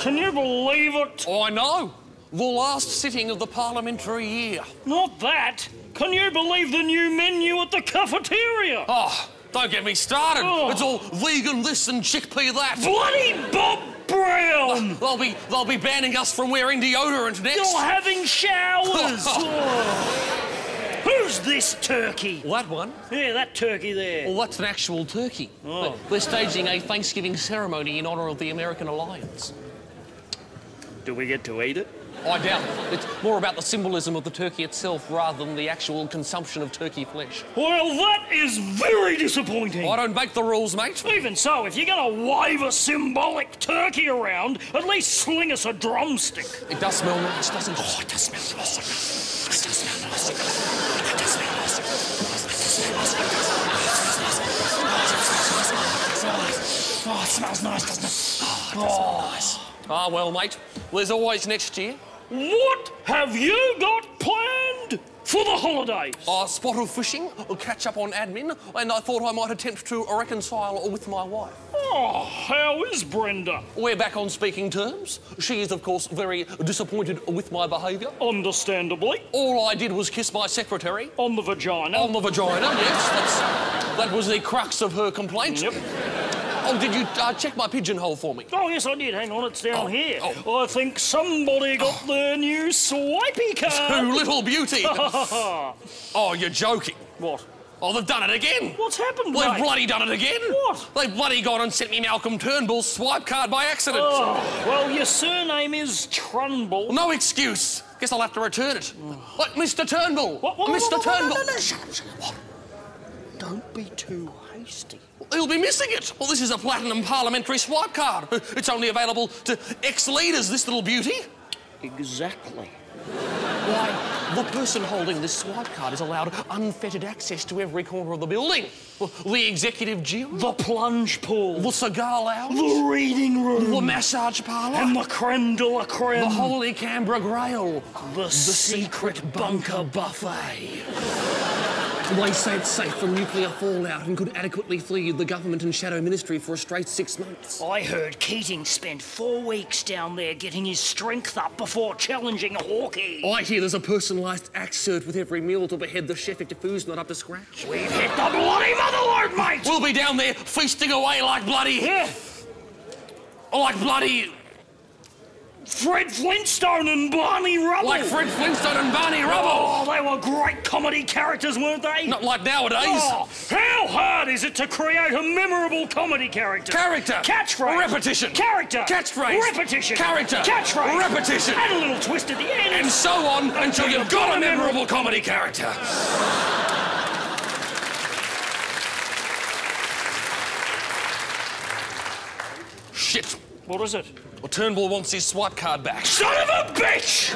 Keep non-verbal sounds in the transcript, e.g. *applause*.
Can you believe it? Oh, I know. The last sitting of the parliamentary year. Not that. Can you believe the new menu at the cafeteria? Oh, don't get me started. Oh. It's all vegan this and chickpea that. Bloody Bob *laughs* They'll be they'll be banning us from wearing deodorant next. You're having showers! Oh. *laughs* *laughs* Who's this turkey? That one? Yeah, that turkey there. Well, that's an actual turkey. Oh. We're staging a Thanksgiving ceremony in honour of the American alliance. Do we get to eat it? I doubt it. It's more about the symbolism of the turkey itself rather than the actual consumption of turkey flesh. Well, that is very disappointing. I don't make the rules, mate. Even so, if you're going to wave a symbolic turkey around, at least sling us a drumstick. It does smell nice, doesn't it? Oh, it does smell nice. It does smell nice. It does smell nice. It does smell nice. Oh, it smells nice, doesn't it? Oh, nice. Ah, well, mate, there's always next year. What have you got planned for the holidays? A spot of fishing, a catch up on admin, and I thought I might attempt to reconcile with my wife. Oh, how is Brenda? We're back on speaking terms. She is, of course, very disappointed with my behaviour. Understandably. All I did was kiss my secretary On the vagina. on the vagina. Yes, that's, that was the crux of her complaint. Yep. Oh, did you uh, check my pigeonhole for me? Oh, yes, I did. Hang on, it's down Oh, here. oh. I think somebody got the new swipey Too card. little beauty. *laughs* oh, you're joking. what? Oh, they've done it again. What's happened, They've mate? bloody done it again. What? They've bloody gone and sent me Malcolm Turnbull's swipe card by accident. Oh, well, your surname is Trunbull. No excuse. Guess I'll have to return it. What, Mr. Turnbull? What, what, Mr. what, what, Turnbull. no, no, no, shut up, shut up. What? Don't be too hasty. He'll be missing it. Well, this is a platinum parliamentary swipe card. It's only available to ex-leaders, this little beauty. Exactly. Why, the person holding this swipe card is allowed unfettered access to every corner of the building. The executive gym, The plunge pool. the cigar lounge, The reading room. the massage parlour, and the creme de la creme. the holy Canberra Grail, The secret bunker buffet. They say it's safe from nuclear fallout and could adequately flee the government and shadow ministry for a straight six months. I heard Keating spent four weeks down there getting his strength up before challenging Hawkie. I hear there's a personalised axe served with every meal to behead the chef if the food's not up to scratch. We've hit the bloody motherlode, mate! We'll be down there feasting away like bloody... Yeah, like bloody... Fred Flintstone and Barney Rubble. like Fred Flintstone and Barney oh, Rubble. Oh, they were great comedy characters, weren't they? Not like nowadays. Oh, how hard is it to create a memorable comedy character? Character. Catchphrase. Repetition. Character. Catchphrase. Repetition. Character. Catchphrase. Repetition. And a little twist at the end. And so on until you've got a memorable comedy character. Shit. What is it? Well, Turnbull wants his swipe card back. Son of a bitch!